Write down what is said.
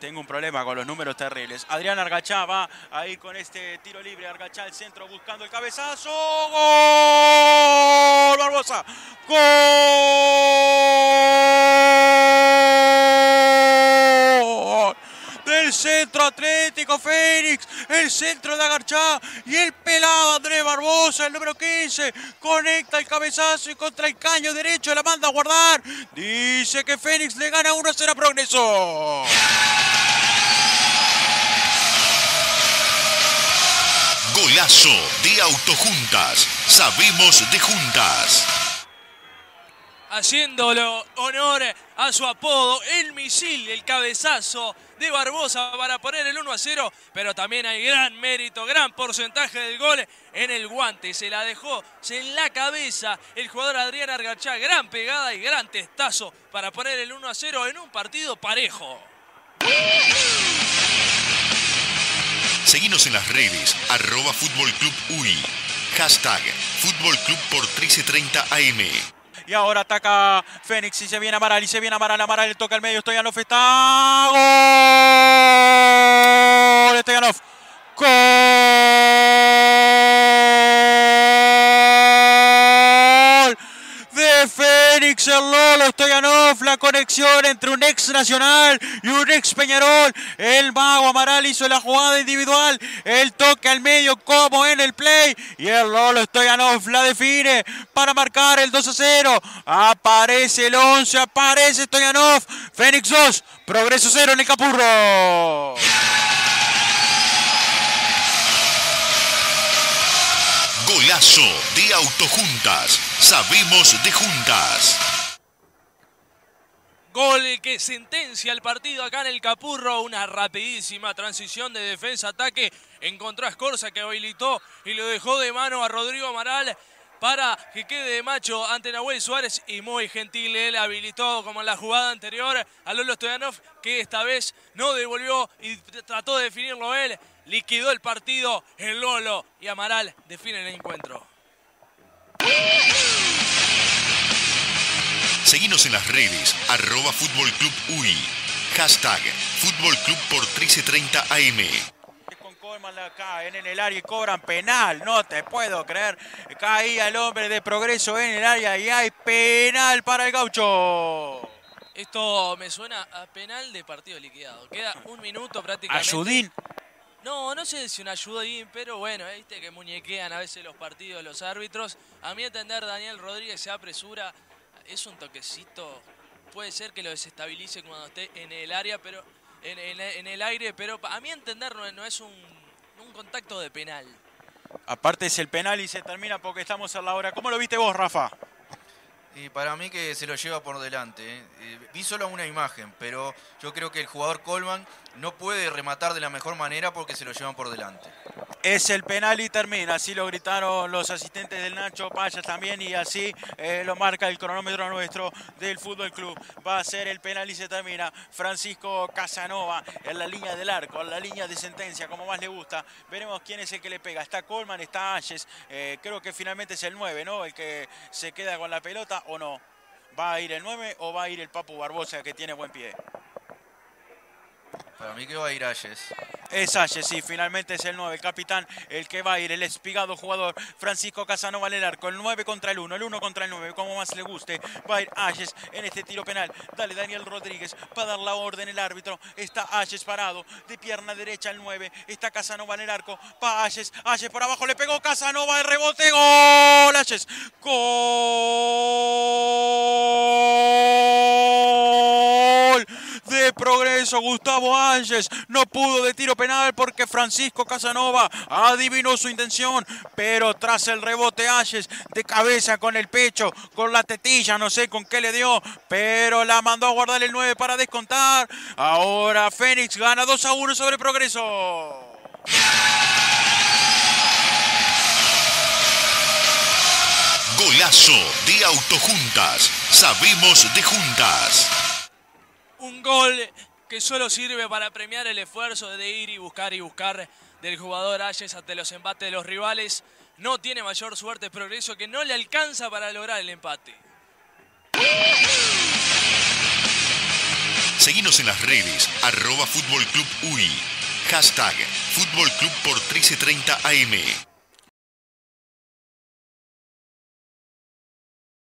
Tengo un problema con los números terribles. Adrián Argachá va ahí con este tiro libre. Argachá al centro buscando el cabezazo. ¡Gol! Barbosa. ¡Gol! Del centro Atlético Fénix, el centro de Agarchá y el pelado Andrés Barbosa, el número 15, conecta el cabezazo y contra el caño derecho la manda a guardar. Dice que Fénix le gana 1-0 a Progreso. Golazo de Autojuntas. Sabemos de juntas. Haciéndolo honor a su apodo, el misil, el cabezazo de Barbosa para poner el 1 a 0, pero también hay gran mérito, gran porcentaje del gol en el guante. Se la dejó en la cabeza el jugador Adrián Argachá, gran pegada y gran testazo para poner el 1 a 0 en un partido parejo. Seguinos en las redes, arroba Fútbol Club UI. Hashtag Fútbol Club por 1330 AM. Y ahora ataca Fénix y se viene Amaral y se viene Amaral. Amaral toca al medio. Stoyanov está. ¡Gol! Stoyanov. El Lolo Stoyanov. La conexión entre un ex nacional y un ex Peñarol. El mago Amaral hizo la jugada individual. El toque al medio como en el play. Y el Lolo Stoyanov la define para marcar el 2 a 0. Aparece el 11, aparece Stoyanov. Fénix 2, progreso 0 en el Capurro. Golazo de Autojuntas. Sabemos de juntas. Gol que sentencia el partido acá en el Capurro. Una rapidísima transición de defensa-ataque. Encontró a Escorza que habilitó y lo dejó de mano a Rodrigo Amaral para que quede de macho ante Nahuel Suárez y muy gentil él habilitó como en la jugada anterior a Lolo Stoyanov que esta vez no devolvió y trató de definirlo él, liquidó el partido el Lolo y Amaral definen el encuentro. Seguinos en las redes, arroba Fútbol Club UI. Hashtag Fútbol Club por 1330 AM. Con Colman la caen en el área y cobran penal. No te puedo creer. Caía el hombre de progreso en el área y hay penal para el gaucho. Esto me suena a penal de partido liquidado. Queda un minuto prácticamente. Ayudín. No, no sé si un ayudín, pero bueno, viste que muñequean a veces los partidos los árbitros. A mi entender, Daniel Rodríguez se apresura. Es un toquecito. Puede ser que lo desestabilice cuando esté en el área, pero en, en- en el aire, pero a mi entender no, no es un, un contacto de penal. Aparte es el penal y se termina porque estamos a la hora. ¿Cómo lo viste vos, Rafa? Y para mí que se lo lleva por delante. ¿eh? Eh, vi solo una imagen, pero yo creo que el jugador Colman no puede rematar de la mejor manera porque se lo llevan por delante. Es el penal y termina. Así lo gritaron los asistentes del Nacho Payas también y así eh, lo marca el cronómetro nuestro del Fútbol Club. Va a ser el penal y se termina. Francisco Casanova en la línea del arco, en la línea de sentencia, como más le gusta. Veremos quién es el que le pega. Está Colman, está Ayes. Eh, creo que finalmente es el 9, ¿no? El que se queda con la pelota o no. ¿Va a ir el 9 o va a ir el Papu Barbosa que tiene buen pie? Para mí que va a ir Ayes. Es Ayes, sí, finalmente es el 9, el capitán, el que va a ir, el espigado jugador Francisco Casanova en el arco, el 9 contra el 1, el 1 contra el 9, como más le guste, va a ir Ayes en este tiro penal. Dale Daniel Rodríguez, va a dar la orden el árbitro, está Ayes parado, de pierna derecha el 9, está Casanova en el arco, va Ayes, Ayes por abajo, le pegó Casanova, el rebote, gol, Ayes, gol progreso, Gustavo Ayes no pudo de tiro penal porque Francisco Casanova adivinó su intención, pero tras el rebote Ayes de cabeza con el pecho, con la tetilla, no sé con qué le dio, pero la mandó a guardar el 9 para descontar. Ahora Fénix gana 2 a 1 sobre progreso. Golazo de Autojuntas. Sabemos de juntas. Un gol que solo sirve para premiar el esfuerzo de ir y buscar y buscar del jugador Ayes ante los embates de los rivales. No tiene mayor suerte progreso que no le alcanza para lograr el empate. Seguinos en las redes, arroba Fútbol Club UI. Hashtag Fútbol Club por 1330 AM.